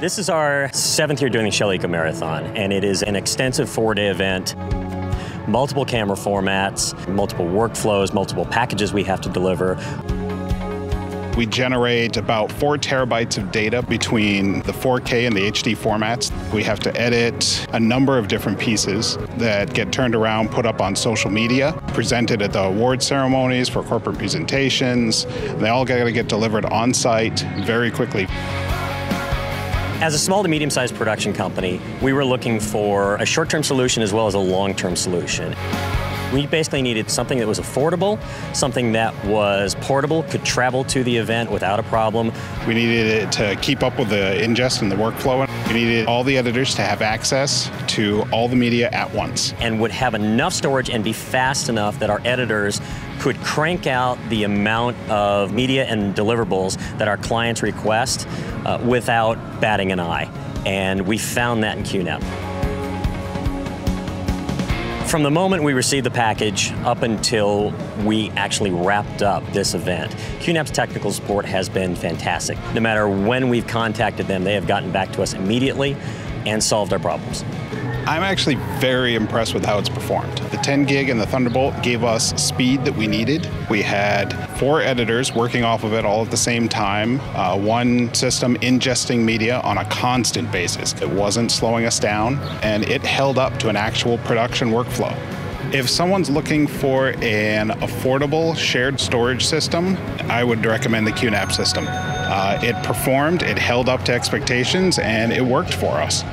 This is our seventh year doing the Shell Eco Marathon, and it is an extensive four day event. Multiple camera formats, multiple workflows, multiple packages we have to deliver. We generate about four terabytes of data between the 4K and the HD formats. We have to edit a number of different pieces that get turned around, put up on social media, presented at the award ceremonies for corporate presentations. They all got to get delivered on site very quickly. As a small to medium sized production company, we were looking for a short term solution as well as a long term solution. We basically needed something that was affordable, something that was portable, could travel to the event without a problem. We needed it to keep up with the ingest and the workflow. We needed all the editors to have access to all the media at once. And would have enough storage and be fast enough that our editors could crank out the amount of media and deliverables that our clients request uh, without batting an eye. And we found that in QNAP. From the moment we received the package up until we actually wrapped up this event, QNAP's technical support has been fantastic. No matter when we've contacted them, they have gotten back to us immediately and solved our problems. I'm actually very impressed with how it's performed. The 10 gig and the Thunderbolt gave us speed that we needed. We had four editors working off of it all at the same time, uh, one system ingesting media on a constant basis. It wasn't slowing us down, and it held up to an actual production workflow. If someone's looking for an affordable shared storage system, I would recommend the QNAP system. Uh, it performed, it held up to expectations, and it worked for us.